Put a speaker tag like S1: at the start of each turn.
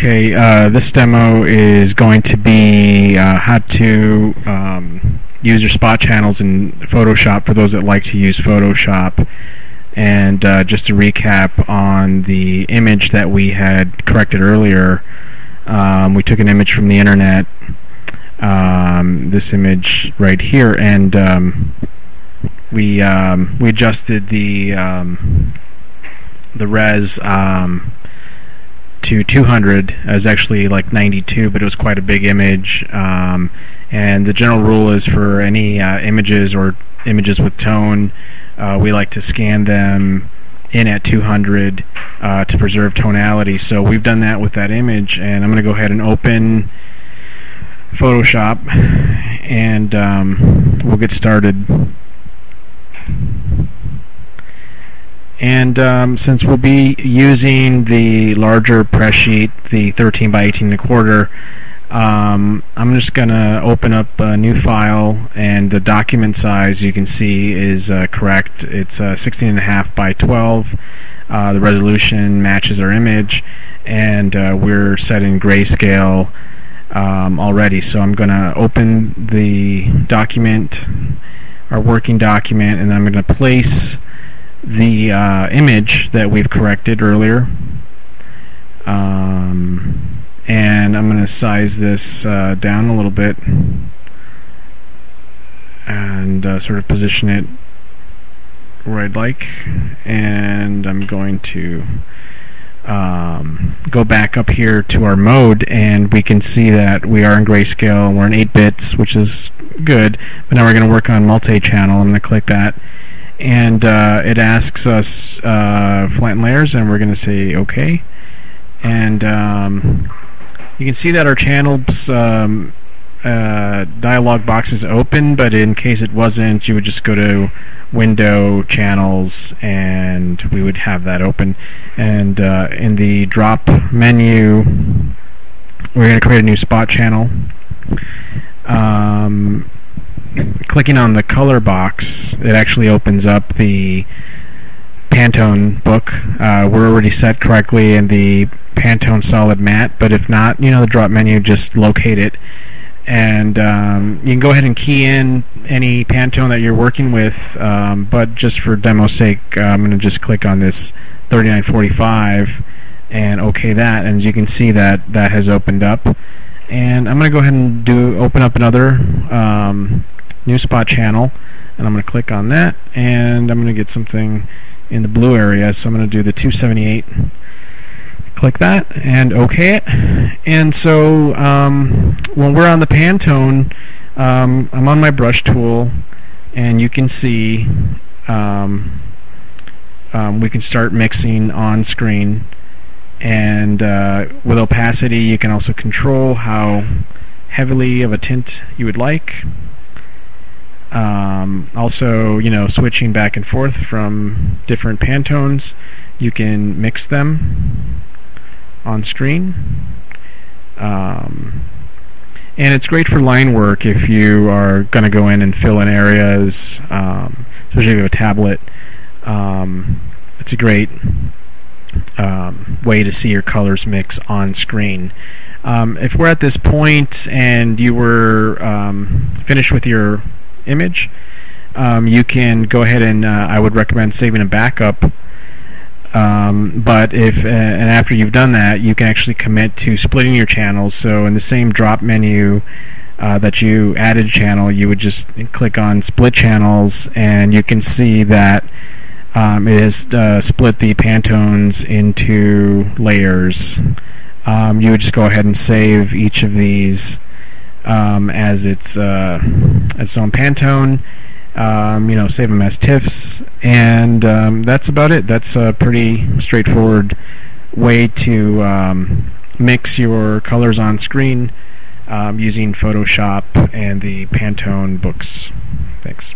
S1: Okay, uh, this demo is going to be uh, how to um, use your spot channels in Photoshop for those that like to use Photoshop. And uh, just to recap on the image that we had corrected earlier, um, we took an image from the internet, um, this image right here, and um, we um, we adjusted the um, the res to 200 it was actually like 92 but it was quite a big image. Um, and the general rule is for any uh, images or images with tone uh, we like to scan them in at 200 uh, to preserve tonality. So we've done that with that image and I'm going to go ahead and open Photoshop and um, we'll get started and um, since we'll be using the larger press sheet, the 13 by 18 and a quarter, um, I'm just going to open up a new file and the document size you can see is uh, correct. It's uh, 16 and a half by 12. Uh, the resolution matches our image and uh, we're set in grayscale um, already. So I'm going to open the document, our working document, and I'm going to place the uh, image that we've corrected earlier. Um, and I'm going to size this uh, down a little bit and uh, sort of position it where I'd like. And I'm going to um, go back up here to our mode and we can see that we are in grayscale. We're in 8 bits, which is good. But now we're going to work on multi-channel. I'm going to click that and uh, it asks us uh, flatten layers and we're going to say OK and um, you can see that our channel's um, uh, dialog box is open but in case it wasn't you would just go to window channels and we would have that open. And uh, in the drop menu we're going to create a new spot channel. Um, clicking on the color box, it actually opens up the Pantone book. Uh, we're already set correctly in the Pantone Solid Matte, but if not, you know, the drop menu, just locate it. And um, you can go ahead and key in any Pantone that you're working with, um, but just for demo's sake, uh, I'm going to just click on this 3945 and OK that, and as you can see that that has opened up. And I'm going to go ahead and do open up another um, new spot channel and I'm going to click on that and I'm going to get something in the blue area. So I'm going to do the 278 click that and OK it. And so um, when we're on the Pantone um, I'm on my brush tool and you can see um, um we can start mixing on screen. And uh, with opacity you can also control how heavily of a tint you would like um, also, you know, switching back and forth from different Pantones, you can mix them on screen. Um, and it's great for line work if you are going to go in and fill in areas, um, especially if you have a tablet. Um, it's a great um, way to see your colors mix on screen. Um, if we're at this point and you were finished with your image, um, you can go ahead and uh, I would recommend saving a backup. Um, but if uh, and after you've done that, you can actually commit to splitting your channels. So in the same drop menu uh, that you added a channel, you would just click on split channels, and you can see that um, it has uh, split the Pantones into layers. Um, you would just go ahead and save each of these um, as its uh, its own Pantone. Um, you know, save them as TIFFs, and um, that's about it. That's a pretty straightforward way to um, mix your colors on screen um, using Photoshop and the Pantone books. Thanks.